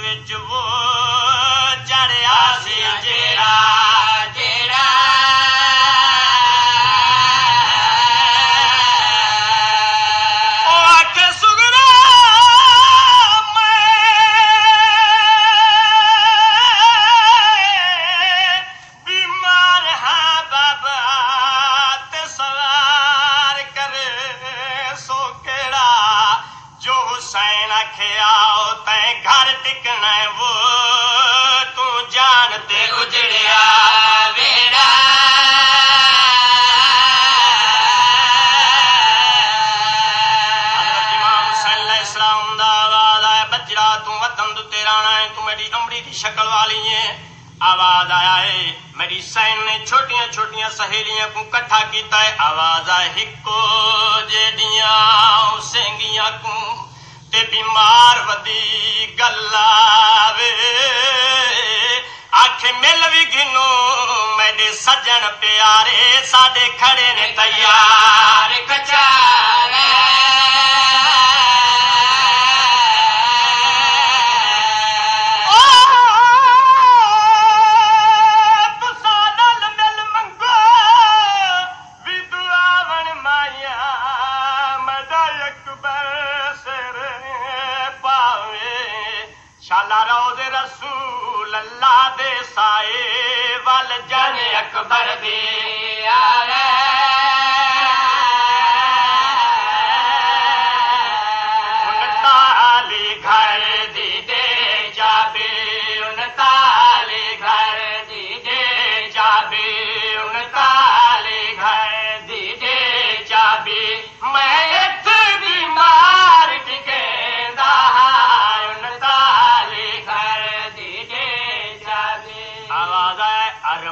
veggio voi अपनी की शक्ल वाली हैं। आवाज़ आया है। मेरी सैन ने छोटिया छोटिया सहेलियाँ को इकट्ठा किया है। आवाज़ आए हिको जेडिया को। ते बीमार वदी गल्ला आखे मिल भी गिनो, मेरे सजन प्यारे, साडे खड़े ने तैयार। कचारे।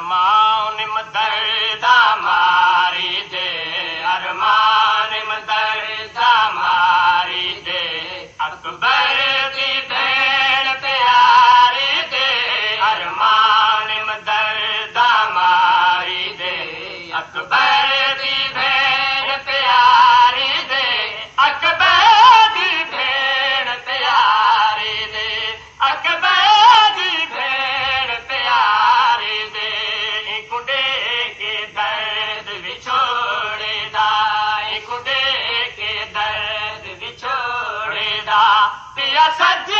my 三天。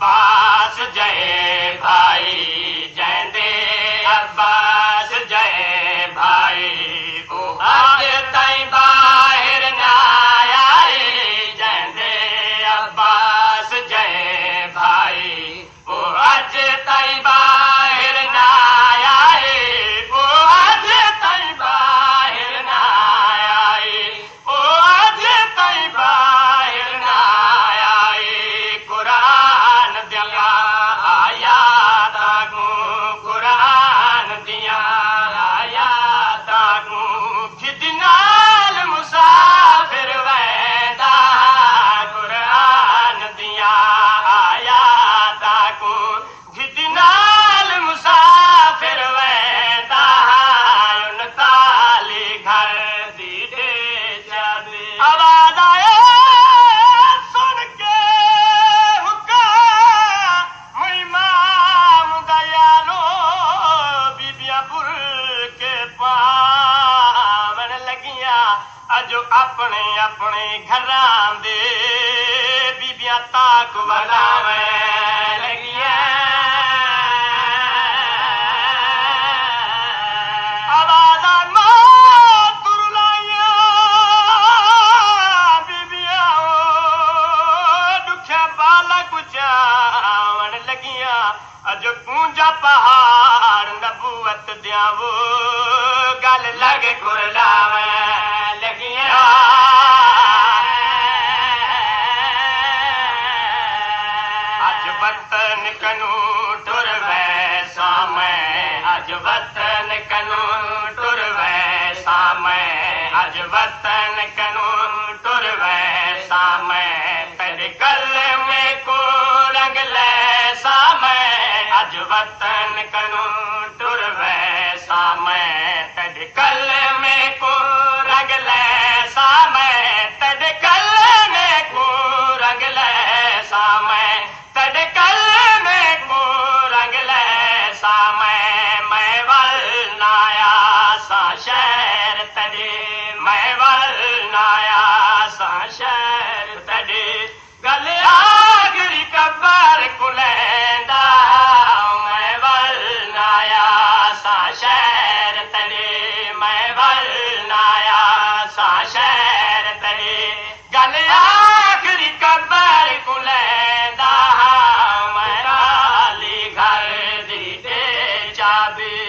Bye. घरां देव ताक बर्त कनू टुर वाम बतन कनो टोर वाम बर्तन कनो टोरव साम। कल में को रंगल साम। बतन कनू Jadi.